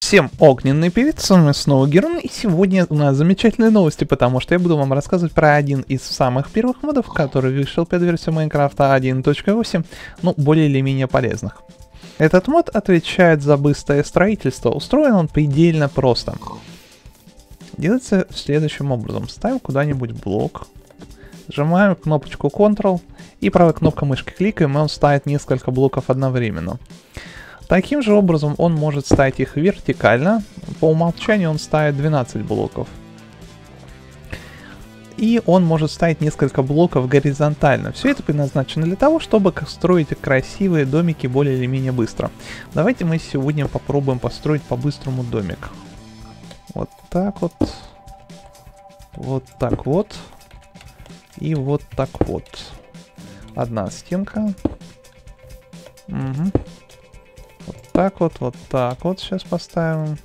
Всем огненный привет, с вами снова Герон, и сегодня у нас замечательные новости, потому что я буду вам рассказывать про один из самых первых модов, который вышел перед версией Майнкрафта 1.8, ну, более или менее полезных. Этот мод отвечает за быстрое строительство, устроен он предельно просто. Делается следующим образом, ставим куда-нибудь блок, Нажимаем кнопочку Ctrl и правой кнопкой мышки кликаем, и он ставит несколько блоков одновременно. Таким же образом он может ставить их вертикально. По умолчанию он ставит 12 блоков. И он может ставить несколько блоков горизонтально. Все это предназначено для того, чтобы строить красивые домики более или менее быстро. Давайте мы сегодня попробуем построить по-быстрому домик. Вот так вот. Вот так вот. И вот так вот. Одна стенка. Угу. Так вот, вот так вот сейчас поставим.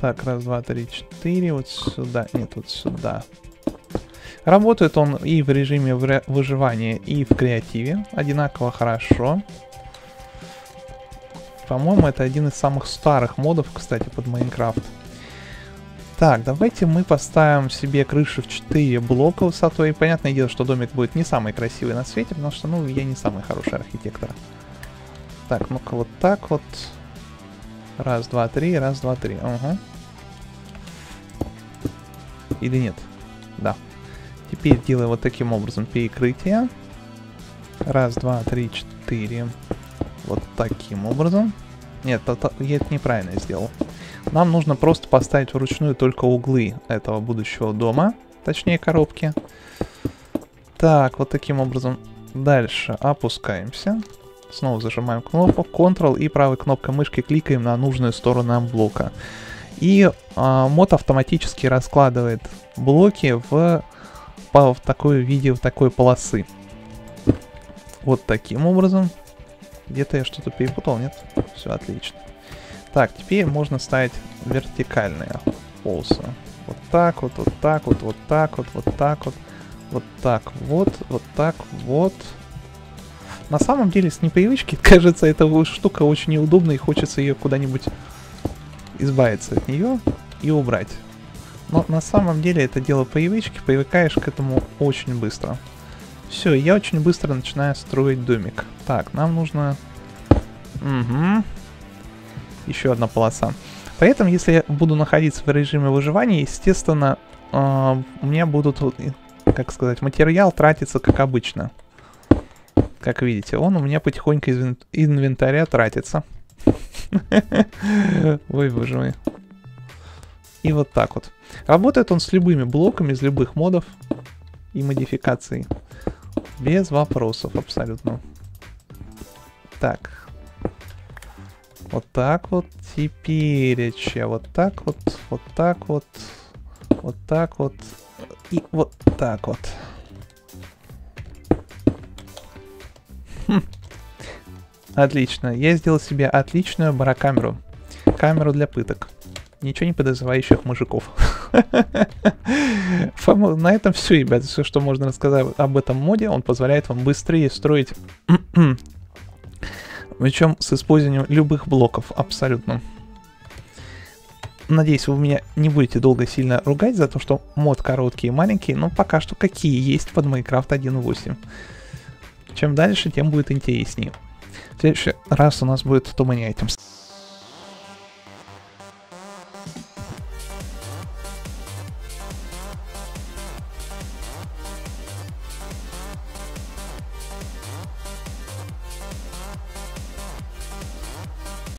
Так, раз, два, три, четыре. Вот сюда. Нет, вот сюда. Работает он и в режиме выживания, и в креативе. Одинаково хорошо. По-моему, это один из самых старых модов, кстати, под Майнкрафт. Так, давайте мы поставим себе крышу в 4 блока высотой. Понятное дело, что домик будет не самый красивый на свете, потому что, ну, я не самый хороший архитектор. Так, ну-ка вот так вот. Раз, два, три, раз, два, три. Угу. Или нет? Да. Теперь делаю вот таким образом перекрытие. Раз, два, три, четыре. Вот таким образом. Нет, это, я это неправильно сделал. Нам нужно просто поставить вручную только углы этого будущего дома. Точнее, коробки. Так, вот таким образом. Дальше опускаемся. Снова зажимаем кнопку Ctrl и правой кнопкой мышки кликаем на нужную сторону блока. И э, мод автоматически раскладывает блоки в, в такое виде, в такой полосы. Вот таким образом. Где-то я что-то перепутал, нет? Все отлично. Так, теперь можно ставить вертикальные полосы. Вот так вот, вот так вот, вот так вот, вот так вот, вот так вот, вот так вот. На самом деле, с непривычки, кажется, эта штука очень неудобна и хочется ее куда-нибудь избавиться от нее и убрать. Но на самом деле это дело привычки, привыкаешь к этому очень быстро. Все, я очень быстро начинаю строить домик. Так, нам нужно... Угу еще одна полоса. При этом, если я буду находиться в режиме выживания, естественно, э, у меня будут, как сказать, материал тратиться как обычно. Как видите, он у меня потихоньку из инвентаря тратится. Ой, боже мой. И вот так вот. Работает он с любыми блоками, из любых модов и модификаций. Без вопросов абсолютно. Так, вот так вот теперь, вот так вот, вот так вот, вот так вот и вот так вот. Отлично. Я сделал себе отличную барокамеру. Камеру для пыток. Ничего не подозревающих мужиков. На этом все, ребят. Все, что можно рассказать об этом моде. Он позволяет вам быстрее строить причем с использованием любых блоков абсолютно. Надеюсь, вы меня не будете долго сильно ругать за то, что мод короткий и маленький, но пока что какие есть под Minecraft 1.8. Чем дальше, тем будет интереснее. В следующий раз у нас будет Many Items.